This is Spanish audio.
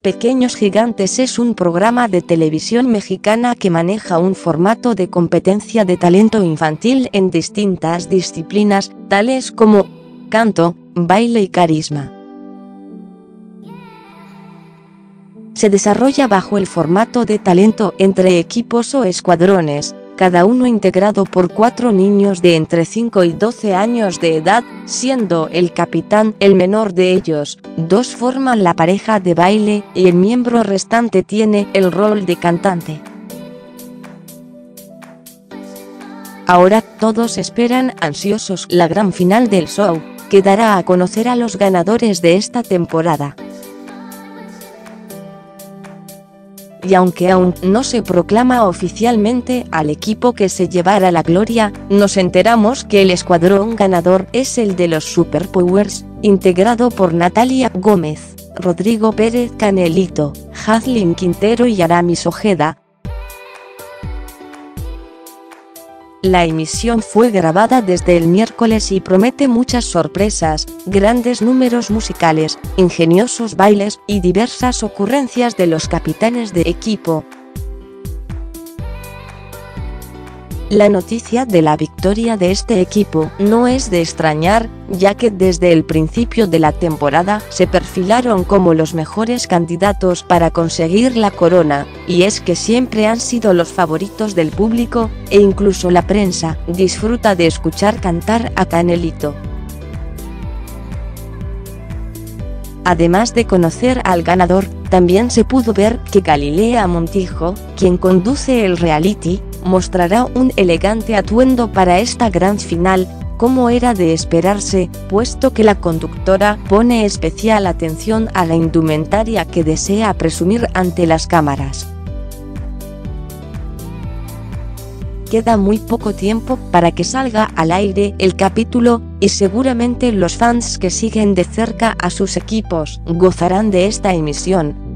Pequeños Gigantes es un programa de televisión mexicana que maneja un formato de competencia de talento infantil en distintas disciplinas, tales como canto, baile y carisma. Se desarrolla bajo el formato de talento entre equipos o escuadrones, cada uno integrado por cuatro niños de entre 5 y 12 años de edad, siendo el capitán el menor de ellos, dos forman la pareja de baile y el miembro restante tiene el rol de cantante. Ahora todos esperan ansiosos la gran final del show, que dará a conocer a los ganadores de esta temporada. Y aunque aún no se proclama oficialmente al equipo que se llevará la gloria, nos enteramos que el escuadrón ganador es el de los Superpowers, integrado por Natalia Gómez, Rodrigo Pérez Canelito, Hazlin Quintero y Aramis Ojeda, La emisión fue grabada desde el miércoles y promete muchas sorpresas, grandes números musicales, ingeniosos bailes y diversas ocurrencias de los capitanes de equipo, La noticia de la victoria de este equipo no es de extrañar, ya que desde el principio de la temporada se perfilaron como los mejores candidatos para conseguir la corona, y es que siempre han sido los favoritos del público, e incluso la prensa disfruta de escuchar cantar a Canelito. Además de conocer al ganador, también se pudo ver que Galilea Montijo, quien conduce el reality, mostrará un elegante atuendo para esta gran final, como era de esperarse, puesto que la conductora pone especial atención a la indumentaria que desea presumir ante las cámaras. Queda muy poco tiempo para que salga al aire el capítulo, y seguramente los fans que siguen de cerca a sus equipos gozarán de esta emisión,